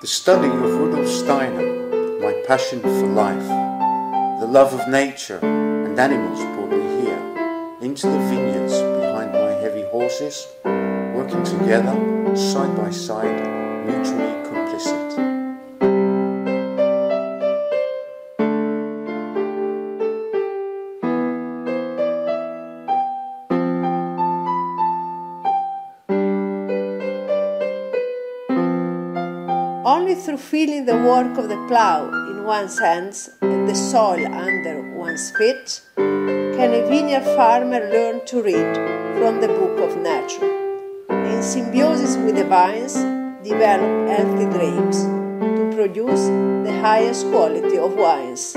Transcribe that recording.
The study of Rudolf Steiner, my passion for life, the love of nature and animals brought me here, into the vineyards behind my heavy horses, working together, side by side, mutually Only through feeling the work of the plough in one's hands and the soil under one's feet can a vineyard farmer learn to read from the book of nature. In symbiosis with the vines, develop healthy grapes to produce the highest quality of wines.